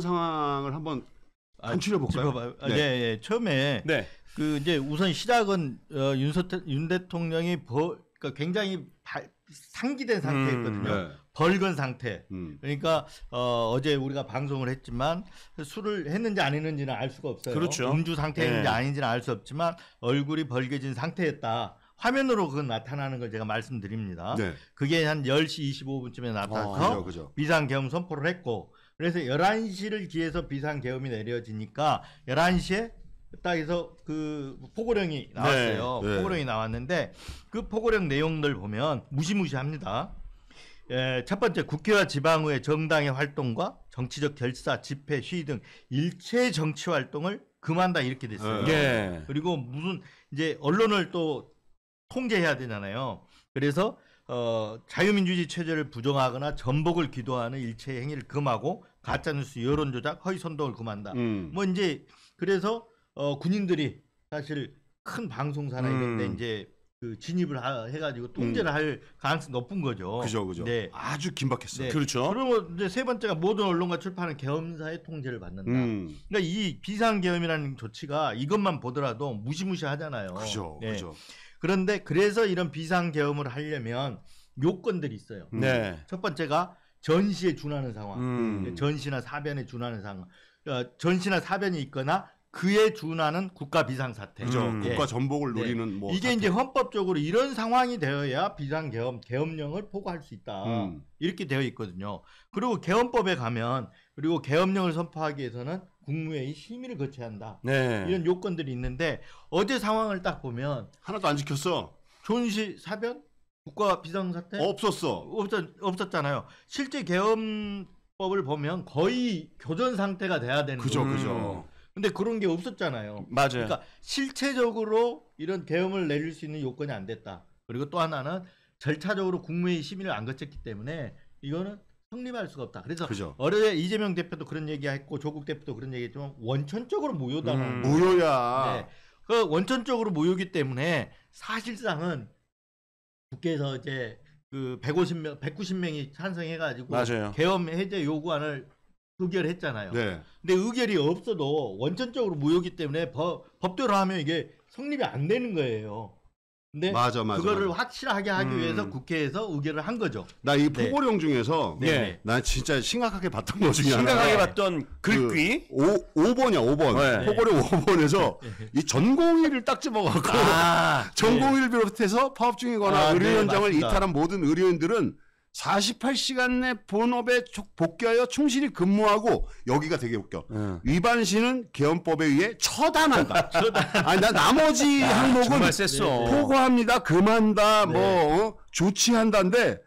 상황을 한번 간추려 볼까요? 아, 네. 네. 예, 처음에 네. 그 이제 우선 시작은 어, 윤석열 윤 대통령이 버, 그러니까 굉장히 발- 상기된 상태였거든요. 네. 벌건 상태. 음. 그러니까 어, 어제 우리가 방송을 했지만 술을 했는지 안 했는지는 알 수가 없어요. 그렇죠. 음주 상태인지 네. 아닌지는 알 수 없지만 얼굴이 벌개진 상태였다. 화면으로 그건 나타나는 걸 제가 말씀드립니다. 네. 그게 한 10시 25분쯤에 아, 나타나서 그죠, 그죠. 비상계엄 선포를 했고 그래서 11시를 기해서 비상계엄이 내려지니까 11시에 딱 해서 그 포고령이 나왔어요. 네, 네. 포고령이 나왔는데 그 포고령 내용들 보면 무시무시합니다. 에, 첫 번째 국회와 지방의회 정당의 활동과 정치적 결사, 집회, 시위 등 일체 정치 활동을 금한다 이렇게 됐어요. 네. 예. 그리고 무슨 이제 언론을 또 통제해야 되잖아요. 그래서 어, 자유민주주의 체제를 부정하거나 전복을 기도하는 일체 행위를 금하고 가짜뉴스 여론조작, 허위 선동을 금한다. 음. 뭐 이제 그래서 어, 군인들이 사실 큰 방송사나 이런 데 음. 이제 그 진입을 하- 해가지고 통제를 할 가능성이 높은 거죠. 그죠, 그죠. 네. 아주 긴박했어요. 네. 그렇죠. 그리고 이제 세 번째가 모든 언론과 출판은 계엄사의 통제를 받는다. 음. 그러니까 이 비상계엄이라는 조치가 이것만 보더라도 무시무시하잖아요. 그죠, 네. 그죠. 그런데 그래서 이런 비상계엄을 하려면 요건들이 있어요. 음. 네. 첫 번째가 전시에 준하는 상황, 음. 전시나 사변에 준하는 상황, 어, 전시나 사변이 있거나 그에 준하는 국가 비상 사태. 그죠. 음. 국가 예. 전복을 네. 노리는 뭐 이게 이제 헌법적으로 이런 상황이 되어야 비상 계엄 계엄령을 포고할 수 있다. 음. 이렇게 되어 있거든요. 그리고 계엄법에 가면 그리고 계엄령을 선포하기 위해서는 국무회의 심의를 거쳐야 한다. 네. 이런 요건들이 있는데 어제 상황을 딱 보면 하나도 안 지켰어. 존시 사변 국가 비상사태 없었어. 없었, 없었잖아요. 실제 계엄법을 보면 거의 교전 상태가 돼야 되는 그죠, 거예요. 그죠. 근데 그런 게 없었잖아요. 맞아요. 그러니까 실체적으로 이런 계엄을 내릴 수 있는 요건이 안 됐다. 그리고 또 하나는 절차적으로 국무회의 심의를 안 거쳤기 때문에 이거는 성립할 수가 없다. 그래서 그죠. 어제 이재명 대표도 그런 얘기했고 조국 대표도 그런 얘기했지만 원천적으로 무효다는 음. 무효야. 네. 그 원천적으로 무효기 때문에 사실상은 국회에서 이제 그 150명, 190명이 찬성해가지고 맞아요. 계엄 해제 요구안을 의결했잖아요. 네. 근데 의결이 없어도 원천적으로 무효기 때문에 법, 법대로 하면 이게 성립이 안 되는 거예요. 근데 맞아, 맞아. 그거를 맞아. 확실하게 하기 음. 위해서 국회에서 의결을 한 거죠. 나 이 네. 포고령 중에서 네. 예. 나 진짜 심각하게 봤던 것 중에 심각하게 하나가 봤던 글귀. 그 5, 5번이야 5번 네. 포고령 5번에서 이 전공의를 딱 집어갖고 아. 전공의를 비롯해서 파업 중이거나 아, 의료 네, 현장을 맞습니다. 이탈한 모든 의료인들은 48시간 내 본업에 촉- 복귀하여 충실히 근무하고 여기가 되게 웃겨. 응. 위반 시는 계엄법에 의해 처단한다. 아니 나 나머지 항목은 정말 셌어. 포고합니다, 금한다, 네. 뭐 어? 조치한다인데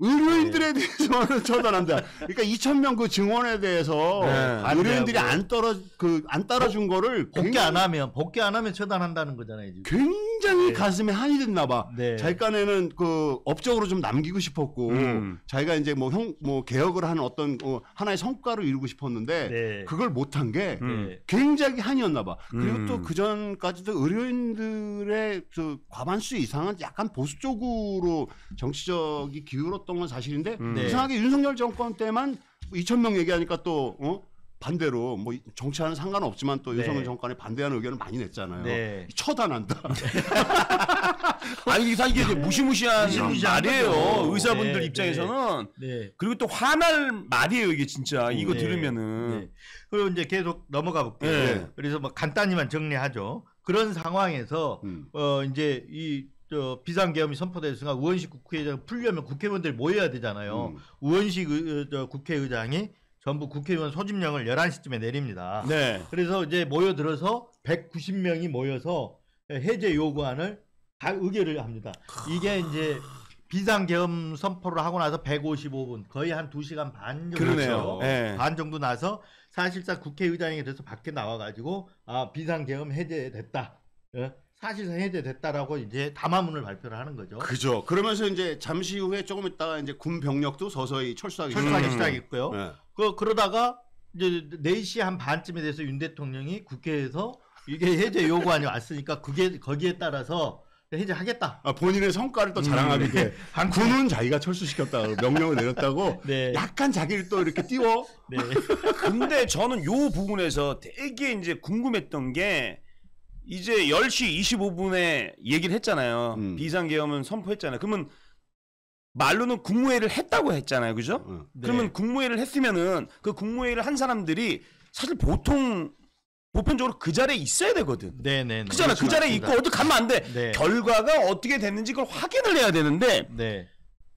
의료인들에 대해서 는 처단한다. 그러니까 2천 명그 증원에 대해서 네. 의료인들이. 안 떨어 그 안 따라준 거를 복귀 굉장히- 안 하면 복귀 안 하면 처단한다는 거잖아요. 지금. 굉장히 네. 가슴에 한이 됐나 봐. 네. 자기 간에는 그 업적으로 좀 남기고 싶었고 음. 자기가 이제 뭐 형뭐 개혁을 하는 어떤 어, 하나의 성과를 이루고 싶었는데 네. 그걸 못한 게 음. 네. 굉장히 한이었나 봐. 그리고 음. 또그 전까지도 의료인들의 그 과반수 이상은 약간 보수 쪽으로 정치적이 기울었던 건 사실인데 음. 네. 이상하게 윤석열 정권 때만 2천 명 얘기하니까 또 어? 반대로 뭐 정치와는 상관없지만 또 네. 윤석열 정권에 반대하는 의견을 많이 냈잖아요. 네. 처단한다. 아니 이게 이게 무시무시한 무시무시한 말이에요. 거죠. 의사분들 네, 입장에서는 네. 그리고 또 화날 말이에요 이게 진짜 이거 네. 들으면은 네. 그리고 이제 계속 넘어가 볼게요. 네. 그래서 뭐 간단히만 정리하죠. 그런 상황에서 음. 어 이제 이 저 비상계엄이 선포된 순간 우원식 국회의장 풀려면 국회의원들이 모여야 되잖아요. 음. 우원식 의, 저 국회의장이 전부 국회의원 소집령을 11시쯤에 내립니다. 네. 그래서 이제 모여들어서 190명이 모여서 해제 요구안을 다 의결을 합니다. 이게 이제 비상계엄 선포를 하고 나서 155분, 거의 한 2시간 반 정도. 네. 반 정도 나서 사실상 국회의장이 돼서 밖에 나와가지고 아 비상계엄 해제됐다. 예? 사실상 해제됐다라고 이제 담화문을 발표를 하는 거죠. 그죠. 그러면서 이제 잠시 후에 조금 있다가 이제 군 병력도 서서히 철수하기 철수하기 음. 시작했고요. 네. 그 그러다가 이제 4시 한 반쯤에 돼서 윤 대통령이 국회에서 이게 해제 요구안이 왔으니까 그게 거기에 따라서 해제하겠다. 아, 본인의 성과를 또 자랑하게 돼. 군은 자기가 철수시켰다 명령을 내렸다고 네. 약간 자기를 또 이렇게 띄워 네. 근데 저는 요 부분에서 되게 이제 궁금했던 게 이제 10시 25분에 얘기를 했잖아요. 음. 비상계엄은 선포했잖아요. 그러면 말로는 국무회의를 했다고 했잖아요. 그죠? 어. 네. 그러면 국무회의를 했으면은 그 국무회의를 한 사람들이 사실 보통 보편적으로 그 자리에 있어야 되거든. 네, 네, 네. 그잖아. 그 자리에 있고 어디 가면 안 돼. 네. 결과가 어떻게 됐는지 그걸 확인을 해야 되는데 네.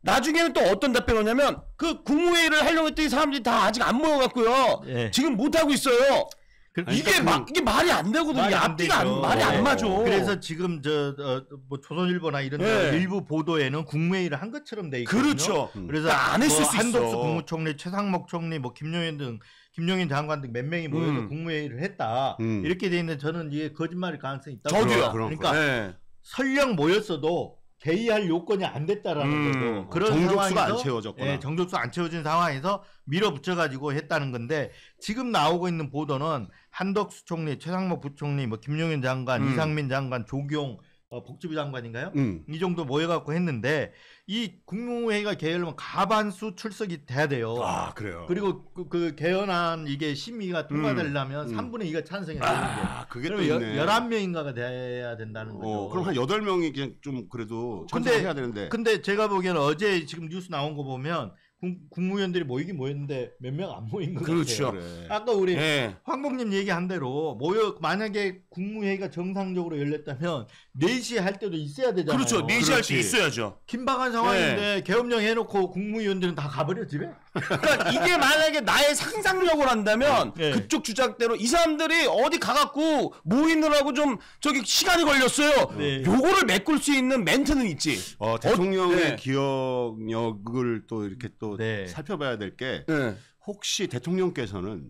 나중에는 또 어떤 답변을 오냐면 그 국무회의를 하려고 했더니 사람들이 다 아직 안 모여갖고요. 예. 지금 못 하고 있어요. 그- 이게 그러니까 마, 이게 말이 안 되거든요. 말이 안 앞뒤가 안, 되죠. 말이 네. 안 맞아. 그래서 지금 저뭐 조선일보나 이런 데 네. 일부 보도에는 국무회의를 한 것처럼 돼 있거든요. 그렇죠. 음. 그래서 안 했을 뭐수 한덕수 있어. 국무총리, 최상목 총리, 뭐 김용현 등 김용인 장관 등 몇 명이 모여서 음. 국무회의를 했다. 음. 이렇게 돼 있는데 저는 이게 거짓말일 가능성이 있다고 저도요. 그러니까 네. 설령 모였어도 개의할 요건이 안 됐다라는 음. 거죠. 그런 정족수가 안 채워졌구나. 예, 정족수 안 채워진 상황에서 밀어붙여 가지고 했다는 건데 지금 나오고 있는 보도는 한덕수 총리, 최상목 부총리, 뭐 김용현 장관, 음. 이상민 장관, 조경 어, 복지부 장관인가요? 음. 이 정도 모여갖고 했는데 이 국무회의가 개열면 가반수 출석이 돼야 돼요. 아 그래요. 그리고 그, 그 개헌안 이게 심의가 통과되려면 음. 3분의 2가 찬성해야 되는 게. 아 그게 또 있네. 여, 11명인가가 돼야 된다는 거죠. 어, 그럼 한 여덟 명이 그냥 좀 그래도 찬성해야 되는데. 근데 제가 보기에는 어제 지금 뉴스 나온 거 보면 국, 국무위원들이 모이긴 모였는데 몇 명 안 모인 것 그렇죠. 같아요. 그래. 아까 우리 네. 황복님 얘기한 대로 모여 만약에 국무회의가 정상적으로 열렸다면 4시에 할 때도 있어야 되잖아요. 그렇죠. 4시 할수 그렇지. 있어야죠. 긴박한 상황인데 계엄령 해놓고 국무위원들은 다 가버려 집에? 그러니까 이게 만약에 나의 상상력을 한다면 네. 그쪽 주장대로 이 사람들이 어디 가갖고 모이느라고 좀 저기 시간이 걸렸어요. 네. 요거를 메꿀 수 있는 멘트는 있지. 어, 대통령의 네. 기억력을 또 이렇게 또 네. 살펴봐야 될게 네. 혹시 대통령께서는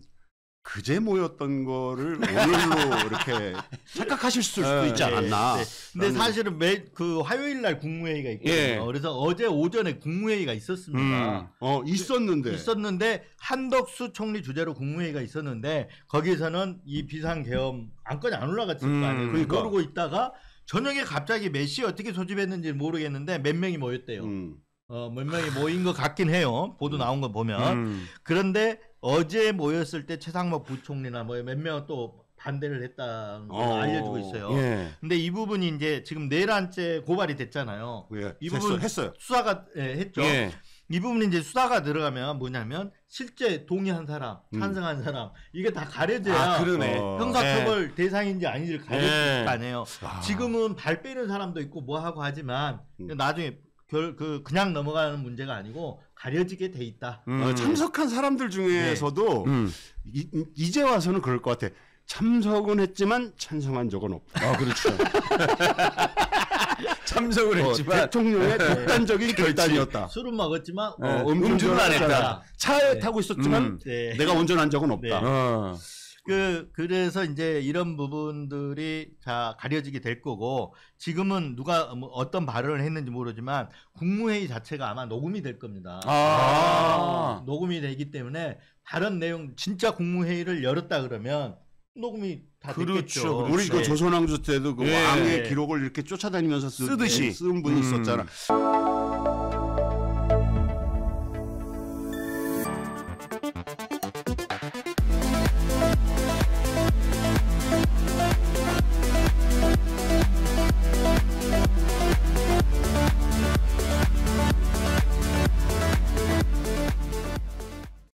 그제 모였던 거를 오늘로 이렇게 착각하실 수도 네. 있지 않았나. 네. 근데 나는- 사실은 매 그 화요일 날 국무회의가 있거든요. 예. 그래서 어제 오전에 국무회의가 있었습니다. 음. 어 있었는데. 있었는데 한덕수 총리 주재로 국무회의가 있었는데 거기서는 이 비상계엄 안건이 안 올라갔을 음, 거 아니에요. 그러니까. 모르고 있다가 저녁에 갑자기 몇 시에 어떻게 소집했는지 모르겠는데 몇 명이 모였대요. 음. 어, 몇 명이 모인 것 같긴 해요. 보도 나온 거 보면. 음. 그런데 어제 모였을 때 최상목 부총리나 뭐 몇 명 또 반대를 했다는 걸 어, 알려주고 있어요. 예. 근데 이 부분이 이제 지금 내란죄 고발이 됐잖아요. 예, 이 부분 했어요. 수사가 예, 했죠. 예. 이 부분이 이제 수사가 들어가면 뭐냐면 실제 동의한 사람, 음. 찬성한 사람 이게 다 가려져야 아, 그러네. 어, 형사처벌 대상인지 아닌지를 가려질 네. 거 아니에요. 아. 지금은 발 빼는 사람도 있고 뭐 하고 하지만 음. 나중에 결, 그 그냥 넘어가는 문제가 아니고 가려지게 돼 있다. 음. 어, 참석한 사람들 중에서도 음. 이, 이제 와서는 그럴 것 같아. 참석은 했지만 찬성한 적은 없다. 아, 그렇죠. 참석을 어, 했지만 대통령의 독단적인 결단이었다. 술은 먹었지만 네. 어, 음주는 안 했다. 차에 네. 타고 있었지만 음. 네. 내가 운전한 적은 없다. 네. 어. 그 그래서 이제 이런 부분들이 다 가려지게 될 거고 지금은 누가 뭐 어떤 발언을 했는지 모르지만 국무회의 자체가 아마 녹음이 될 겁니다. 아. 녹음이 되기 때문에 다른 내용 진짜 국무회의를 열었다 그러면 녹음이 다 그렇죠, 됐겠죠. 그렇죠. 우리 그 조선왕조 때도 그 예. 왕의 기록을 이렇게 쫓아다니면서 쓰, 쓰듯이. 쓴 분이 음. 있었잖아.